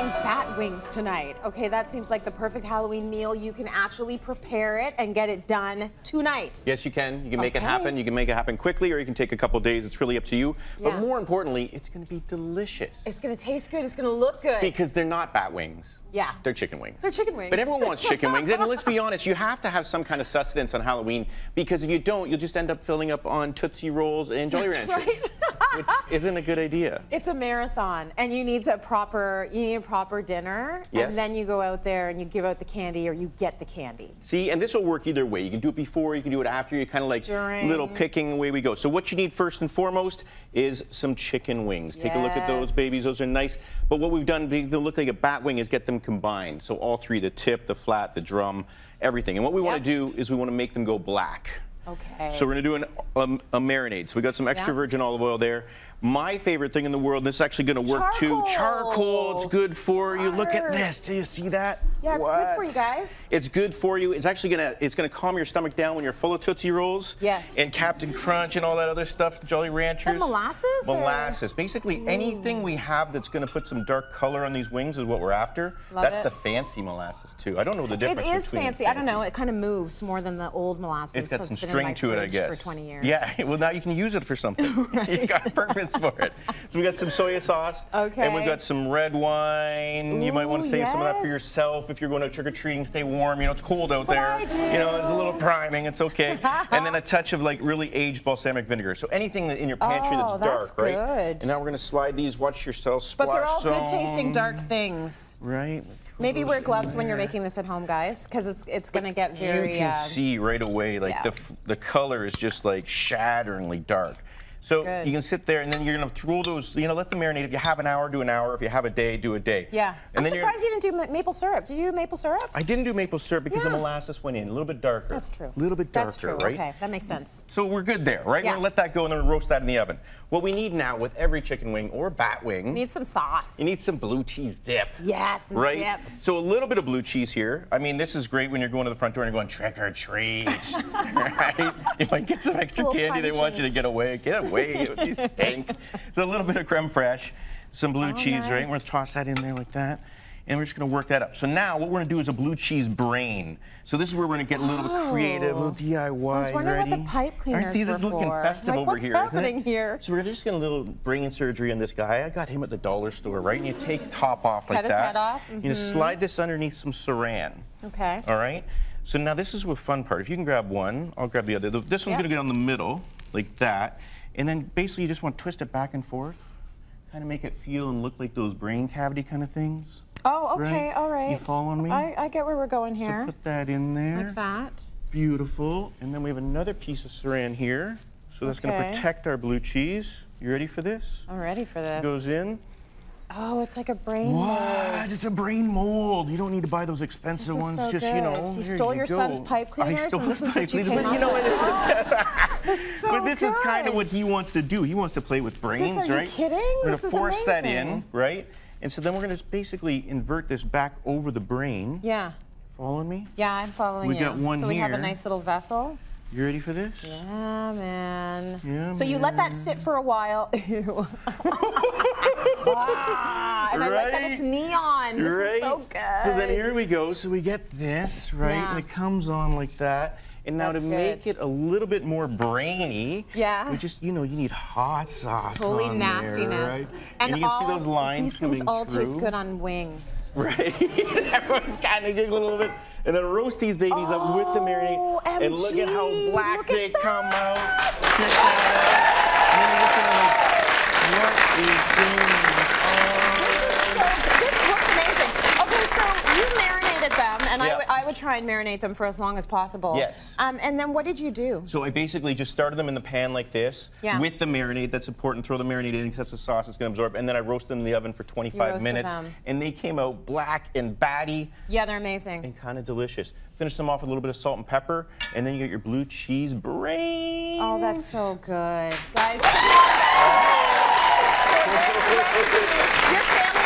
having bat wings tonight. Okay, that seems like the perfect Halloween meal. You can actually prepare it and get it done tonight. Yes, you can. You can make Okay. it happen. You can make it happen quickly, or you can take a couple days. It's really up to you. Yeah. But more importantly, it's going to be delicious. It's gonna taste good. It's gonna look good. because they're not bat wings. Yeah. They're chicken wings. They're chicken wings. But everyone wants chicken wings. And let's be honest, you have to have some kind of sustenance on Halloween because if you don't, you'll just end up filling up on Tootsie Rolls and Jolly That's Ranchers. which isn't a good idea. It's a marathon, and you need a proper you need a proper dinner, Yes. and then you go out there and you give out the candy or you get the candy. See, and this will work either way. You can do it before, you can do it after. You kind of like During. little picking, away we go. So what you need first and foremost is some chicken wings. Take a look at those babies. Those are nice. But what we've done, they look like a bat wing, is get them combined. So all three, the tip, the flat, the drum, everything. And what we want to do is we want to make them go black. Okay. So we're gonna do an, um, a marinade. So we got some extra Yeah. virgin olive oil there. My favorite thing in the world, this is actually gonna work too. Charcoal. Charcoal, it's good for you. Look at this, do you see that? Yeah, it's good for you guys. It's good for you. It's actually gonna, it's gonna calm your stomach down when you're full of Tootsie Rolls. Yes. And Captain Crunch and all that other stuff, Jolly Ranchers. molasses, or- Molasses. Basically, anything we have that's gonna put some dark color on these wings is what we're after. Love that's it. the fancy molasses too. I don't know the difference It is between fancy. I don't know. It kind of moves more than the old molasses. it's got some been in my string to it, I guess. For 20 years. Yeah, well now you can use it for something. you got a purpose for it. So we got some soy sauce. Okay. And we've got some red wine. you might want to Ooh, save some of that for yes. Yourself if you're going to trick or treating. Stay warm. You know it's cold out there. You know it's a little priming. It's okay. and then a touch of like really aged balsamic vinegar. So anything in your pantry Oh, that's that's dark, right? good. And now we're going to slide these. Watch yourself. Splash But they're all good tasting dark things. Right. Maybe wear gloves when you're making this at home, guys, because it's it's gonna get very. you can uh, see right away, like yeah. the the color is just like shatteringly dark. So you can sit there and then you're gonna throw those, you know, let them marinate. If you have an hour, do an hour. If you have a day, do a day. Yeah. And I'm then you're- surprised you didn't do ma- maple syrup. Did you do maple syrup? I didn't do maple syrup because the molasses went in a little bit darker. That's true. A little bit darker, That's true. right? Okay, that makes sense. So we're good there, right? Yeah. We're gonna let that go and then roast that in the oven. What we need now with every chicken wing or bat wing, You Need some sauce. you need some blue cheese dip. Yes, right? dip. So a little bit of blue cheese here. I mean, this is great when you're going to the front door and you're going trick or treat, right? You might get some extra candy. They want you to get away. Get away! You stink. So a little bit of creme fraiche, some blue Oh, cheese, right? We're gonna toss that in there like that. And we're just gonna work that up. So now what we're gonna do is a blue cheese brain. So this is where we're gonna get a little bit creative, a little DIY. I was wondering what the ready? pipe cleaners Aren't these were looking for. festive Like, over what's here, it? happening here? So we're just gonna do a little brain surgery on this guy. I got him at the dollar store, right? And you take top off like Cut his head off, Mm -hmm. You know, slide this underneath some saran. Okay. All right. So now this is the fun part. If you can grab one, I'll grab the other. This one's Yep. gonna get on the middle, like that. And then basically you just want to twist it back and forth. Kind of make it feel and look like those brain cavity kind of things. Oh, okay, Right? all right. You following me? I, I get where we're going here. So put that in there. like that. Beautiful. And then we have another piece of saran here. So that's going to protect our blue cheese. You ready for this? I'm ready for this. Goes in. Oh, it's like a brain What? mold. It's a brain mold. You don't need to buy those expensive This ones. so Just you know. You here stole your go. son's pipe I cleaners, stole and this is what you cleaners, came but you know what? This is so but this is kind of what he wants to do. He wants to play with brains, are you right? kidding? We're This gonna is force that in, right? And so then we're gonna just basically invert this back over the brain. Yeah. Following me? Yeah, I'm following you. We you. got one so we have a nice little vessel. You ready for this? Yeah, man. Yeah, so you let that sit for a while. And I like that Right? it's neon. This right? is so good. So then here we go. So we get this, right? Yeah. And it comes on like that. And now That's to make it a little bit more brainy, Yeah. we just, you know, you need hot sauce Holy on there, nastiness. right? And, you can all, see those lines These things all taste good on wings. Right? Everyone's kind of giggling a little bit. And then roast these babies up with the marinade. Oh, and look at how black look they come out. Check that out. And then you're just gonna like, what is This is so. This looks amazing. Okay, so you marinated them, and I Yeah. would I would try and marinate them for as long as possible. Yes. Um, and then what did you do? So I basically just started them in the pan like this Yeah. with the marinade. That's important. Throw the marinade in because the sauce is going to absorb. And then I roasted them in the oven for 25 minutes. them. And they came out black and batty Yeah, they're amazing. and kind of delicious. Finish them off with a little bit of salt and pepper. And then you get your blue cheese brains. Oh, that's so good, guys. Your